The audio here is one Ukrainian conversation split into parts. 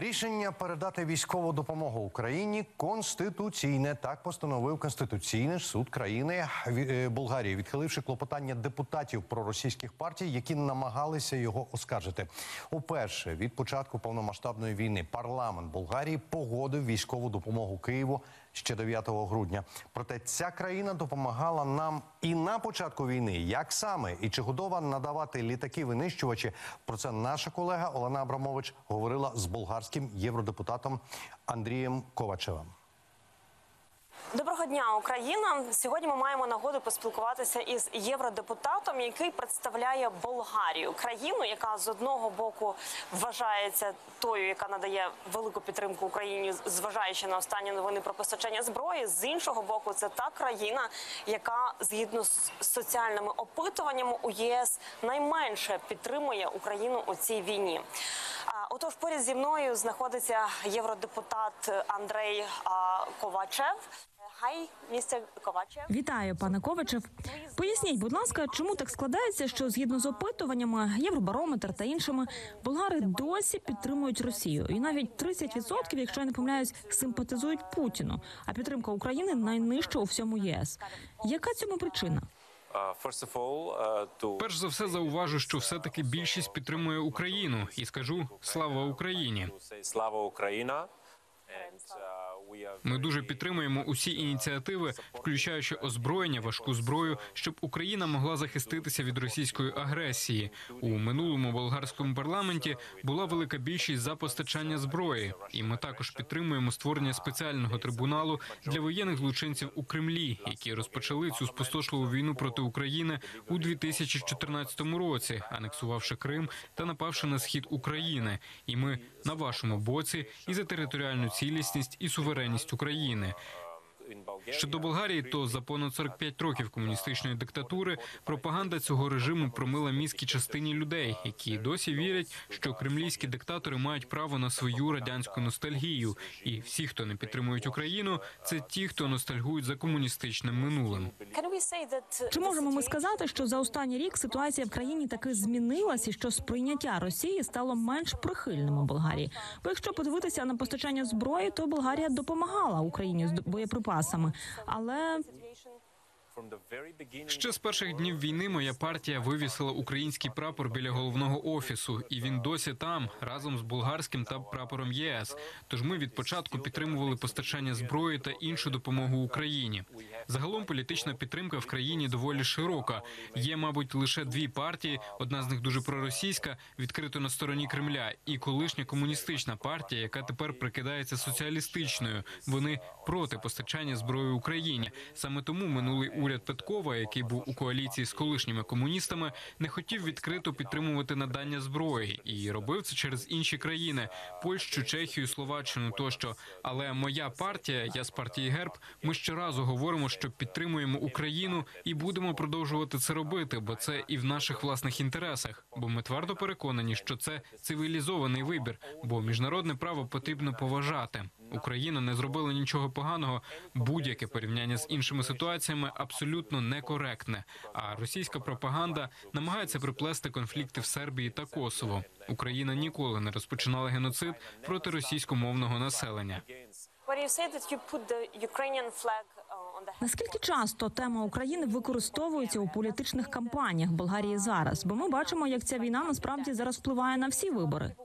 Рішення передати військову допомогу Україні конституційне. Так постановив Конституційний суд країни е, Болгарії, відхиливши клопотання депутатів проросійських партій, які намагалися його оскаржити. Уперше від початку повномасштабної війни парламент Болгарії погодив військову допомогу Києву ще 9 грудня. Проте ця країна допомагала нам і на початку війни. Як саме і чи готова надавати літаки винищувачі? Про це наша колега Олена Абрамович говорила з болгарським євродепутатом Андрієм Ковачевим. Доброго дня, Україна. Сьогодні ми маємо нагоду поспілкуватися із євродепутатом, який представляє Болгарію, країну, яка з одного боку вважається тою, яка надає велику підтримку Україні, зважаючи на останні новини про постачання зброї. З іншого боку, це та країна, яка згідно з соціальними опитуваннями у єС найменше підтримує Україну у цій війні. Отож, поряд зі мною знаходиться євродепутат Андрей Ковачев. Хай, містер Ковачев. Вітаю, пане Ковачев. Поясніть, будь ласка, чому так складається, що згідно з опитуваннями Євробарометр та іншими болгари досі підтримують Росію, і навіть 30%, якщо я не помиляюсь, симпатизують Путіну. А підтримка України найнижча у всьому єС. Яка цьому причина? Uh, uh, Перш за все зауважу, що все-таки більшість підтримує Україну, і скажу слава Україні. Слава say Ми дуже підтримуємо усі ініціативи, включаючи озброєння, важку зброю, щоб Україна могла захиститися від російської агресії. У минулому болгарському парламенті була велика більшість за постачання зброї, і ми також підтримуємо створення спеціального трибуналу для воєнних злочинців у Кремлі, які розпочали цю спустошливу війну проти України у 2014 році, анексувавши Крим та напавши на схід України. І ми на вашому боці і за територіальну цілісність і суверенність України. Щодо Болгарії, то за понад 45 років комуністичної диктатури пропаганда цього режиму промила мізки частині людей, які досі вірять, що кремлівські диктатори мають право на свою радянську ностальгію. І всі, хто не підтримують Україну, це ті, хто ностальгують за комуністичним минулим. Чи можемо ми сказати, що за останній рік ситуація в країні таки змінилась і що сприйняття Росії стало менш прихильним у Болгарії? Бо якщо подивитися на постачання зброї, то Болгарія допомагала Україні з боєприпасами, але Ще з перших днів війни моя партія вивісила український прапор біля головного офісу, і він досі там разом з болгарським та прапором ЄС. Тож ми від початку підтримували постачання зброї та іншу допомогу Україні. Загалом політична підтримка в країні доволі широка. Є, мабуть, лише дві партії. Одна з них дуже проросійська, відкрито на стороні Кремля, і колишня комуністична партія, яка тепер прикидається соціалістичною. Вони проти постачання зброї Україні. Саме тому минулий уряд Петкова, який був у коаліції з колишніми комуністами, не хотів відкрито підтримувати надання зброї і робив це через інші країни Польщу, Чехію, Словаччину тощо. Але моя партія, я з партії Герб, ми щоразу говоримо, що підтримуємо Україну і будемо продовжувати це робити, бо це і в наших власних інтересах. Бо ми твердо переконані, що це цивілізований вибір, бо міжнародне право потрібно поважати. Україна не зробила нічого поганого. Будь-яке порівняння з іншими ситуаціями абсолютно некоректне. А російська пропаганда намагається приплести конфлікти в Сербії та Косово. Україна ніколи не розпочинала геноцид проти російськомовного населення. Наскільки часто тема України використовується у політичних кампаніях Болгарії зараз? Бо ми бачимо, як ця війна насправді зараз впливає на всі вибори.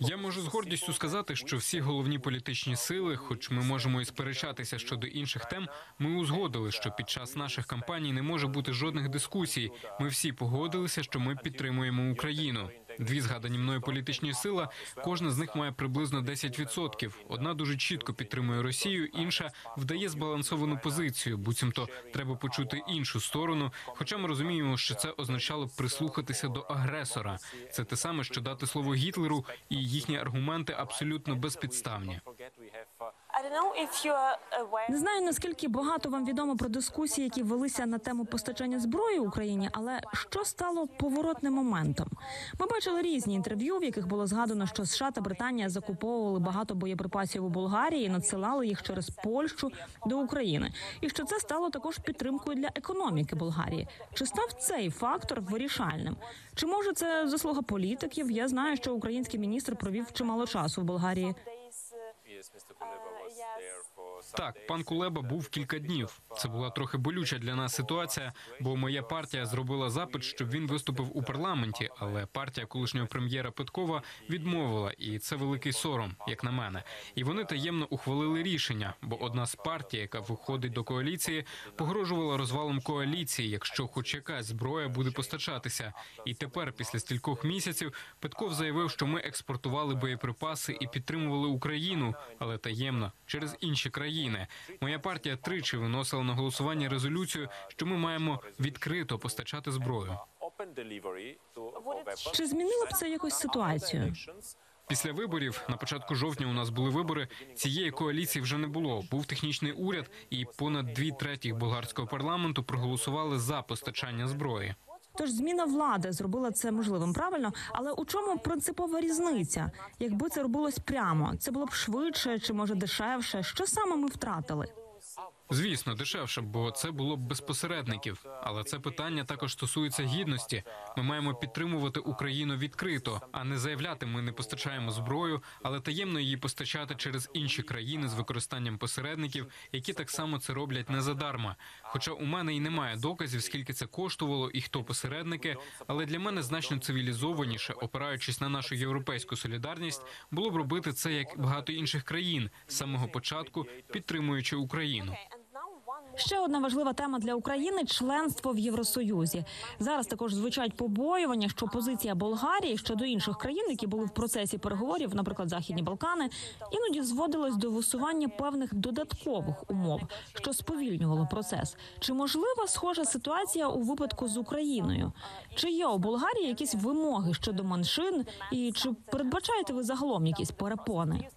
Я можу з гордістю сказати, що всі головні політичні сили, хоч ми можемо і сперечатися щодо інших тем, ми узгодили, що під час наших кампаній не може бути жодних дискусій. Ми всі погодилися, що ми підтримуємо Україну. Дві згадані мною політичні сила, кожна з них має приблизно 10%. Одна дуже чітко підтримує Росію, інша вдає збалансовану позицію. Буцімто треба почути іншу сторону. Хоча ми розуміємо, що це означало б прислухатися до агресора. Це те саме, що дати слово Гітлеру, і їхні аргументи абсолютно безпідставні. Не знаю наскільки багато вам відомо про дискусії, які велися на тему постачання зброї Україні, але що стало поворотним моментом? Ми бачили різні інтерв'ю, в яких було згадано, що США та Британія закуповували багато боєприпасів у Болгарії, і надсилали їх через Польщу до України, і що це стало також підтримкою для економіки Болгарії. Чи став цей фактор вирішальним? Чи може це заслуга політиків? Я знаю, що український міністр провів чимало часу в Болгарії. Так, пан Кулеба був кілька днів. Це була трохи болюча для нас ситуація, бо моя партія зробила запит, щоб він виступив у парламенті. Але партія колишнього прем'єра Петкова відмовила, і це великий сором, як на мене. І вони таємно ухвалили рішення, бо одна з партій, яка виходить до коаліції, погрожувала розвалом коаліції, якщо хоч якась зброя буде постачатися. І тепер, після стількох місяців, Петков заявив, що ми експортували боєприпаси і підтримували Україну, але таємно через інші країни. Моя партія тричі виносила на голосування резолюцію, що ми маємо відкрито постачати зброю. Чи змінило б це якось ситуацію? Після виборів на початку жовтня у нас були вибори. Цієї коаліції вже не було. Був технічний уряд, і понад дві третіх болгарського парламенту проголосували за постачання зброї. Тож зміна влади зробила це можливим правильно, але у чому принципова різниця? Якби це робилось прямо, це було б швидше чи може дешевше? Що саме ми втратили? Звісно, дешевше, бо це було б без посередників. Але це питання також стосується гідності. Ми маємо підтримувати Україну відкрито, а не заявляти, ми не постачаємо зброю, але таємно її постачати через інші країни з використанням посередників, які так само це роблять не задарма. Хоча у мене і немає доказів, скільки це коштувало і хто посередники, але для мене значно цивілізованіше, опираючись на нашу європейську солідарність, було б робити це як багато інших країн з самого початку, підтримуючи Україну. Ще одна важлива тема для України членство в Євросоюзі. Зараз також звучать побоювання, що позиція Болгарії щодо інших країн, які були в процесі переговорів, наприклад, Західні Балкани, іноді зводилось до висування певних додаткових умов, що сповільнювало процес. Чи можлива схожа ситуація у випадку з Україною? Чи є у Болгарії якісь вимоги щодо меншин, і чи передбачаєте ви загалом якісь перепони?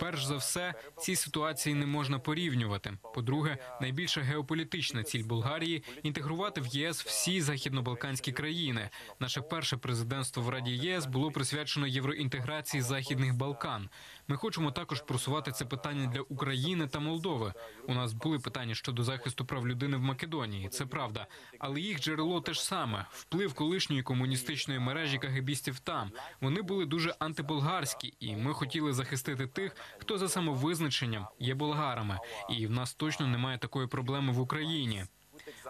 Перш за все, ці ситуації не можна порівнювати. По-друге, найбільша геополітична ціль Болгарії інтегрувати в ЄС всі західнобалканські країни. Наше перше президентство в Раді ЄС було присвячено євроінтеграції західних Балкан. Ми хочемо також просувати це питання для України та Молдови. У нас були питання щодо захисту прав людини в Македонії. Це правда, але їх джерело те ж саме: вплив колишньої комуністичної мережі кагебістів там. Вони були дуже антиболгарські, і ми хотіли захистити тих, хто за самовизначенням є болгарами. І в нас точно немає такої проблеми в Україні.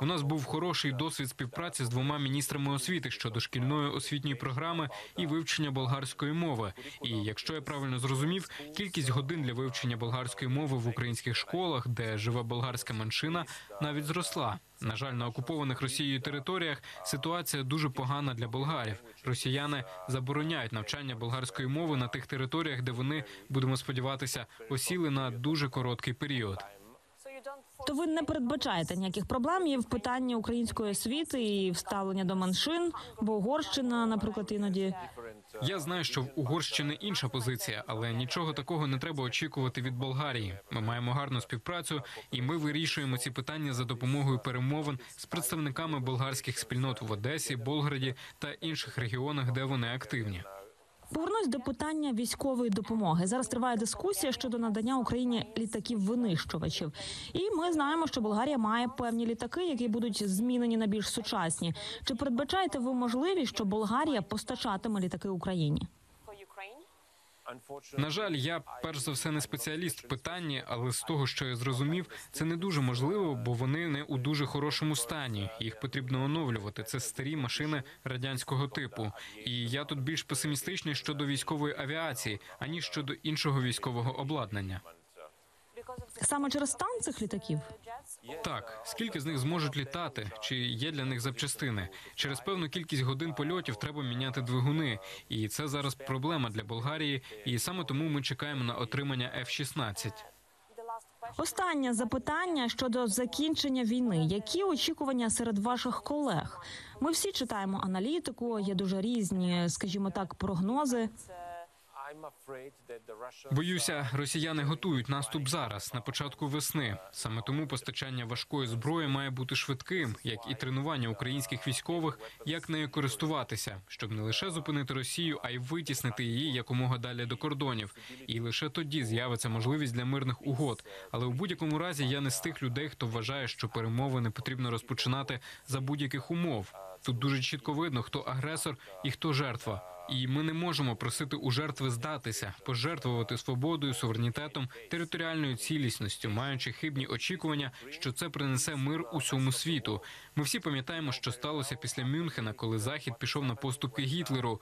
У нас був хороший досвід співпраці з двома міністрами освіти щодо шкільної освітньої програми і вивчення болгарської мови. І якщо я правильно зрозумів, кількість годин для вивчення болгарської мови в українських школах, де живе болгарська меншина, навіть зросла. На жаль, на окупованих Росією територіях ситуація дуже погана для болгарів. Росіяни забороняють навчання болгарської мови на тих територіях, де вони будемо сподіватися осіли на дуже короткий період. То ви не передбачаєте ніяких проблем є в питанні української освіти і вставлення до меншин, бо Угорщина, наприклад, іноді Я знаю, що в Угорщини інша позиція, але нічого такого не треба очікувати від Болгарії. Ми маємо гарну співпрацю, і ми вирішуємо ці питання за допомогою перемовин з представниками болгарських спільнот в Одесі, Болграді та інших регіонах, де вони активні. Повернусь до питання військової допомоги. Зараз триває дискусія щодо надання Україні літаків винищувачів. І ми знаємо, що Болгарія має певні літаки, які будуть змінені на більш сучасні. Чи передбачаєте ви можливість, що Болгарія постачатиме літаки Україні? На жаль, я перш за все не спеціаліст в питанні, але з того, що я зрозумів, це не дуже можливо, бо вони не у дуже хорошому стані. Їх потрібно оновлювати. Це старі машини радянського типу. І я тут більш песимістичний щодо військової авіації, аніж щодо іншого військового обладнання. Саме через стан цих літаків? Так, скільки з них зможуть літати? Чи є для них запчастини? Через певну кількість годин польотів треба міняти двигуни, і це зараз проблема для Болгарії. І саме тому ми чекаємо на отримання F-16. The last. Останнє запитання щодо закінчення війни. Які очікування серед ваших колег? Ми всі читаємо аналітику, є дуже різні, скажімо так, прогнози. Боюся, росіяни готують наступ зараз, на початку весни. Саме тому постачання важкої зброї має бути швидким, як і тренування українських військових, як нею користуватися, щоб не лише зупинити Росію, а й витіснити її якомога далі до кордонів. І лише тоді з'явиться можливість для мирних угод. Але у будь-якому разі я не з тих людей, хто вважає, що перемовини потрібно розпочинати за будь-яких умов. Тут дуже чітко видно, хто агресор і хто жертва. І ми не можемо просити у жертви здатися, пожертвувати свободою, суверенітетом, територіальною цілісністю, маючи хибні очікування, що це принесе мир усьому світу. Ми всі пам'ятаємо, що сталося після Мюнхена, коли Захід пішов на поступки Гітлеру.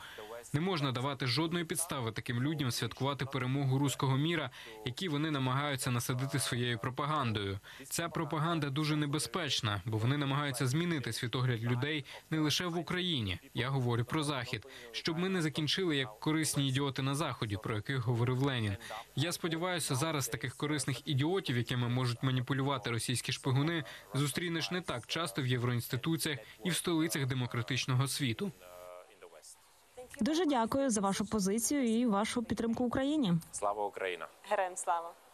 Не можна давати жодної підстави таким людям святкувати перемогу руського міра, які вони намагаються насадити своєю пропагандою. Ця пропаганда дуже небезпечна, бо вони намагаються змінити світогляд людей не лише в Україні. Я говорю про захід, щоб ми не закінчили як корисні ідіоти на заході, про яких говорив Ленін. Я сподіваюся, зараз таких корисних ідіотів, якими можуть маніпулювати російські шпигуни, зустрінеш не так часто в євроінституціях і в столицях демократичного світу. Дуже дякую за вашу позицію і вашу підтримку Україні. Слава Україна! Героям слава.